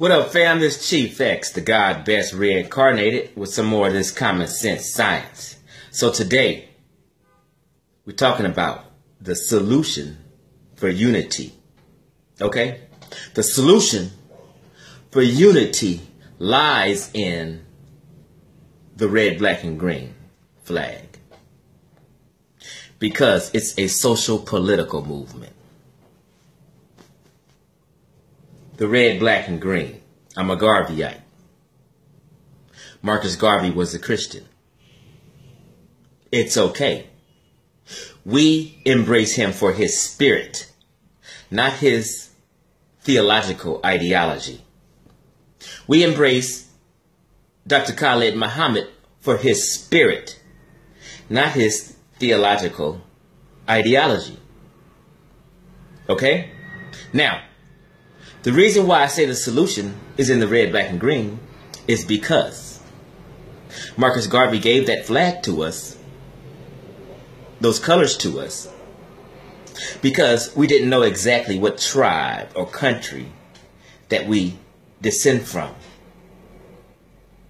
What up, fam? This Chief X, the God best reincarnated, with some more of this common sense science. So today, we're talking about the solution for unity. Okay? The solution for unity lies in the red, black, and green flag. Because it's a social political movement. The red, black, and green. I'm a Garveyite. Marcus Garvey was a Christian. It's okay. We embrace him for his spirit, not his theological ideology. We embrace Dr. Khalid Muhammad for his spirit, not his theological ideology. Okay? Now, the reason why I say the solution is in the red, black, and green is because Marcus Garvey gave that flag to us, those colors to us, because we didn't know exactly what tribe or country that we descend from.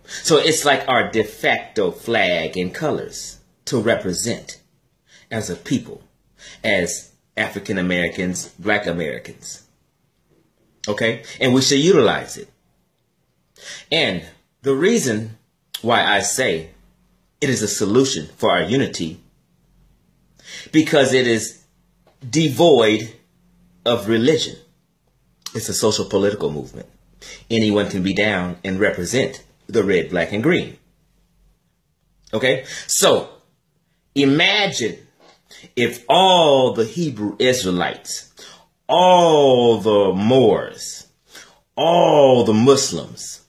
So it's like our de facto flag and colors to represent as a people, as African Americans, Black Americans. Okay? And we should utilize it. And the reason why I say it is a solution for our unity because it is devoid of religion. It's a social political movement. Anyone can be down and represent the red, black, and green. Okay? So, imagine if all the Hebrew Israelites all the Moors, all the Muslims,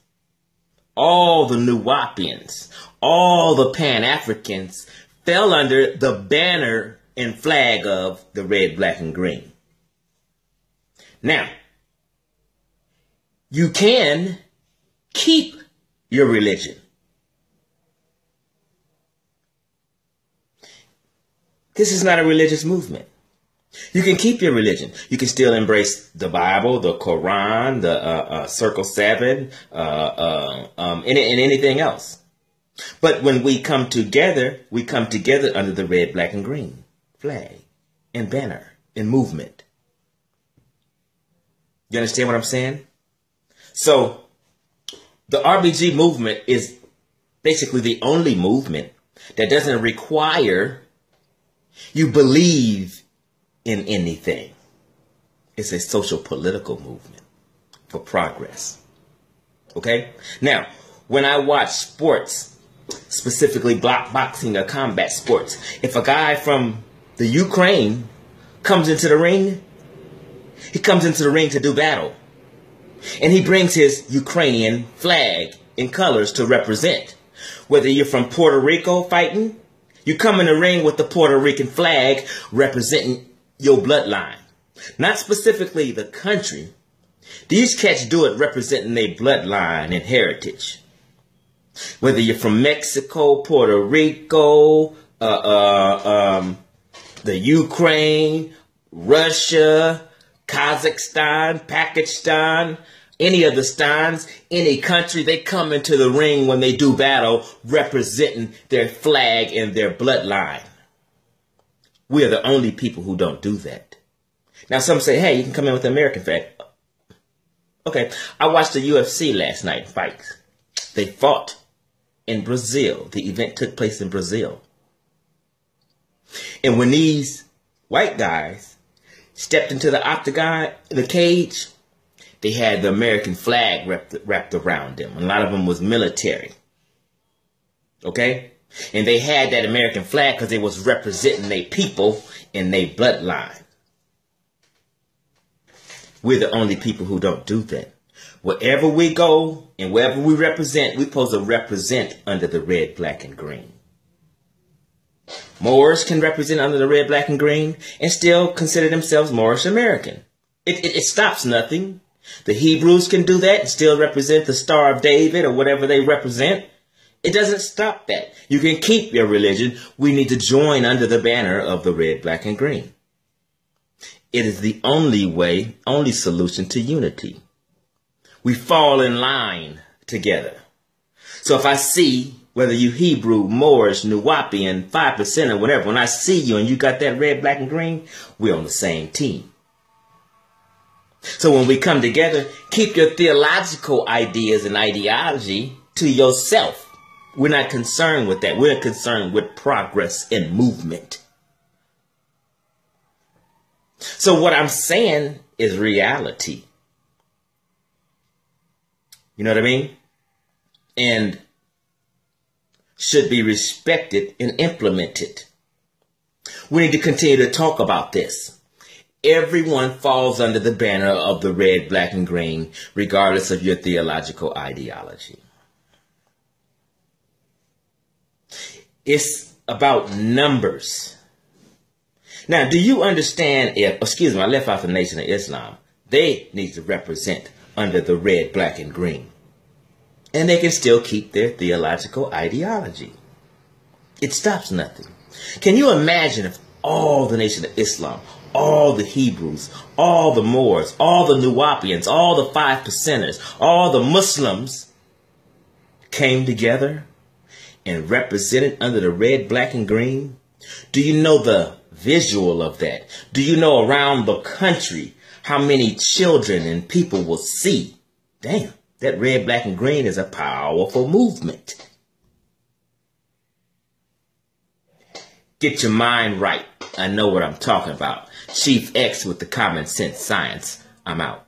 all the Nuwaubians, all the Pan Africans fell under the banner and flag of the red, black, and green. Now, you can keep your religion. This is not a religious movement. You can keep your religion. You can still embrace the Bible, the Quran, the uh, uh, Circle Seven, uh, uh um, and, and anything else. But when we come together, we come together under the red, black, and green flag and banner and movement. You understand what I'm saying? So, the RBG movement is basically the only movement that doesn't require you believe in anything. It's a social political movement for progress. Okay? Now, when I watch sports, specifically block boxing or combat sports, if a guy from the Ukraine comes into the ring, he comes into the ring to do battle. And he brings his Ukrainian flag in colors to represent. Whether you're from Puerto Rico fighting, you come in the ring with the Puerto Rican flag representing your bloodline, not specifically the country. These cats do it representing their bloodline and heritage. Whether you're from Mexico, Puerto Rico, uh, uh, um, the Ukraine, Russia, Kazakhstan, Pakistan, any of the stans, any country, they come into the ring when they do battle representing their flag and their bloodline. We are the only people who don't do that. Now, some say, hey, you can come in with the American flag. Okay, I watched the UFC last night fights. They fought in Brazil. The event took place in Brazil. And when these white guys stepped into the octagon, the cage, they had the American flag wrapped, wrapped around them. A lot of them was military. Okay? And they had that American flag because it was representing their people and their bloodline. We're the only people who don't do that. Wherever we go and wherever we represent, we're supposed to represent under the red, black, and green. Moors can represent under the red, black, and green and still consider themselves Moorish American. It, it, it stops nothing. The Hebrews can do that and still represent the Star of David or whatever they represent. It doesn't stop that. You can keep your religion. We need to join under the banner of the red, black, and green. It is the only way, only solution to unity. we fall in line together. So if I see whether you Hebrew, Moorish, Nuwaubian, 5% or whatever, when I see you and you got that red, black, and green, we're on the same team. So when we come together, keep your theological ideas and ideology to yourself. We're not concerned with that. We're concerned with progress and movement. So what I'm saying is reality. You know what I mean? And should be respected and implemented. We need to continue to talk about this. Everyone falls under the banner of the red, black, and green, regardless of your theological ideology. It's about numbers. Now, do you understand if, excuse me, I left out the Nation of Islam. They need to represent under the red, black, and green. And they can still keep their theological ideology. It stops nothing. Can you imagine if all the Nation of Islam, all the Hebrews, all the Moors, all the Nuwaubians, all the five percenters, all the Muslims came together and represented under the red, black, and green? Do you know the visual of that? Do you know around the country how many children and people will see? Damn, that red, black, and green is a powerful movement. Get your mind right. I know what I'm talking about. Chief X with the common sense science. I'm out.